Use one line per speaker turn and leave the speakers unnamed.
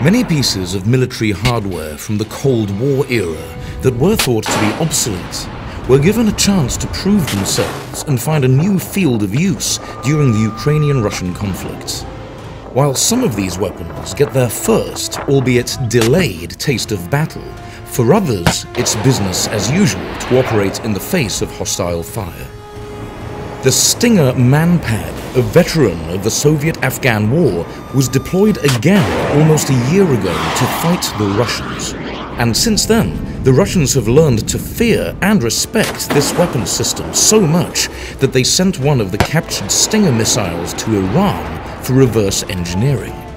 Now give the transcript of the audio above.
Many pieces of military hardware from the Cold War era that were thought to be obsolete were given a chance to prove themselves and find a new field of use during the Ukrainian-Russian conflict. While some of these weapons get their first, albeit delayed, taste of battle, for others it's business as usual to operate in the face of hostile fire. The Stinger Manpad, a veteran of the Soviet-Afghan War, was deployed again almost a year ago to fight the Russians. And since then, the Russians have learned to fear and respect this weapon system so much that they sent one of the captured Stinger missiles to Iran for reverse engineering.